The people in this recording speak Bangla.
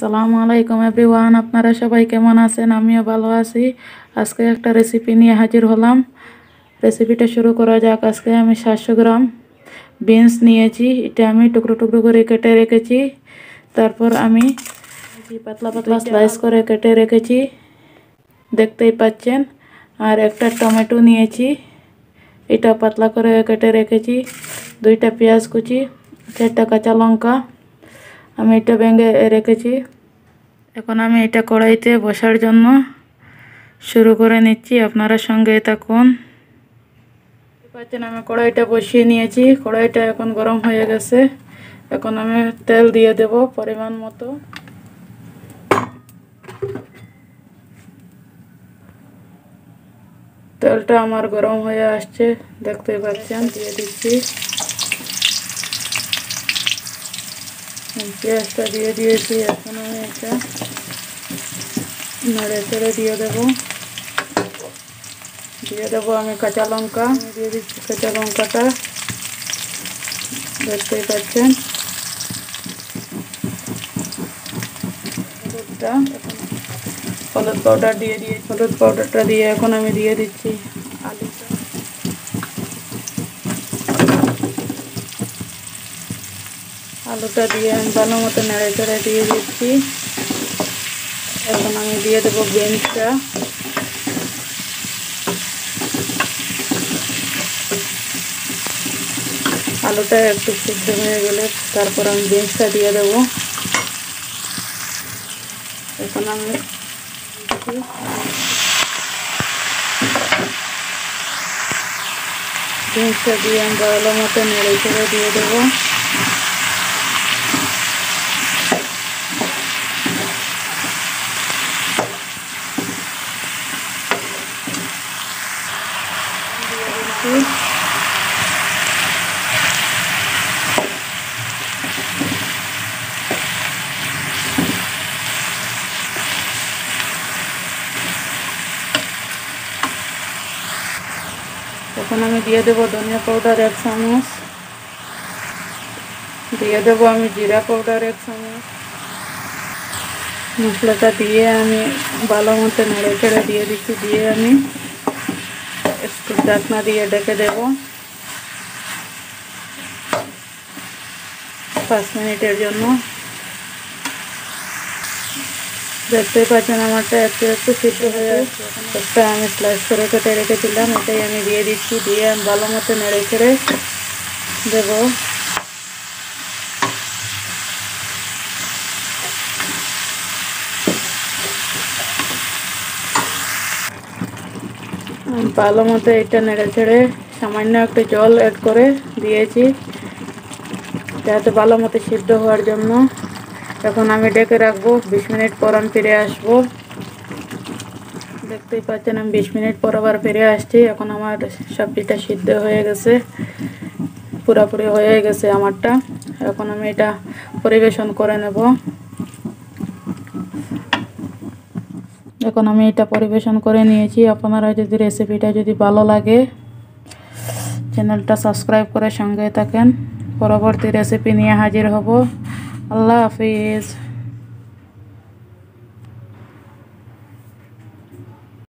আসসালামু আলাইকুম এভরিওয়ান, আপনারা সবাই কেমন আছেন? আমিও ভালো আছি। আজকে একটা রেসিপি নিয়ে হাজির হলাম। রেসিপিটা শুরু করা যাক। আজকে আমি সাতশো গ্রাম বিনস নিয়েছি। এটা আমি টুকরো টুকরো করে কেটে রেখেছি। তারপর আমি পাতলা পাতলা স্লাইস করে কেটে রেখেছি। দেখতেই পাচ্ছেন। আর একটা টমেটো নিয়েছি। এটা পাতলা করে কেটে রেখেছি। দুইটা পেঁয়াজ কুচি, চারটা কাঁচা লঙ্কা। আমি এটা ভেঙে রেখেছি। এখন আমি এটা কড়াইতে বসার জন্য শুরু করে নিচ্ছি। আপনারা সঙ্গে থাকুন। পাচ্ছেন আমি কড়াইটা বসিয়ে নিয়েছি। কড়াইটা এখন গরম হয়ে গেছে। এখন আমি তেল দিয়ে দেব পরিমাণ মতো। তেলটা আমার গরম হয়ে আসছে, দেখতে পাচ্ছেন? দিয়ে দিচ্ছি। পেঁয়াজটা দিয়ে দিয়েছি, এখন আমি এটা নাড়ে চেড়ে দিয়ে দেব। দিয়ে দেবো আমি কাঁচা লঙ্কা দিয়ে দিচ্ছি কাঁচা লঙ্কাটা। দেখতেই পাচ্ছেন। হলুদটা হলুদ পাউডার দিয়ে দিয়ে, হলুদ পাউডারটা দিয়ে এখন আমি দিয়ে দিচ্ছি আলুটা আলুটা দিয়ে আমি ভালো মতো নেড়ে চেড়ে দিয়ে দিচ্ছি। এখন আমি দিয়ে দেবো বিনসটা আলুটা একটু সিদ্ধ হয়ে গেলে তারপর আমি বিনসটা দিয়ে দেবো। এখন আমি বিনসটা দিয়ে আমি ভালো মতো নেড়ে চেড়ে দিয়ে দেবো। দিয়ে এখন আমি দিয়ে দেবো ধনিয়া পাউডার এক চামচ। দিয়ে দেবো আমি জিরা পাউডার এক চামচ। মশলাটা দিয়ে আমি ভালো মতো নেড়ে চেড়ে দিয়ে দিচ্ছি, দিয়ে আমি একটু ঢাকনা দিয়ে ডেকে দেব। পাঁচ মিনিটের জন্য। দেখতেই পাচ্ছেন আমারটা একটু একটু সিদ্ধ হয়ে একটা আমি স্লাইস করে কেটে রেখেছিলাম, এটাই আমি দিয়ে দিচ্ছি। দিয়ে আমি ভালো মতো নেড়ে ছেড়ে দেবো। ভালো মতো এটা নেড়ে ছেড়ে সামান্য একটু জল অ্যাড করে দিয়েছি, যাতে ভালো মতো সিদ্ধ হওয়ার জন্য। এখন আমি ডেকে রাখব, বিশ মিনিট পর আমি ফিরে আসব। দেখতেই পাচ্ছেন, আমি বিশ মিনিট পর আবার ফিরে আসছি। এখন আমার সবজিটা সিদ্ধ হয়ে গেছে, পুরোপুরি হয়ে গেছে আমারটা। এখন আমি এটা পরিবেশন করে নেব। এখন আমি এটা পরিবেশন করে নিয়েছি। আপনারা যদি রেসিপিটা যদি ভালো লাগে চ্যানেলটা সাবস্ক্রাইব করে সঙ্গে থাকেন। পরবর্তী রেসিপি নিয়ে হাজির হব। আল্লাহ হাফিজ।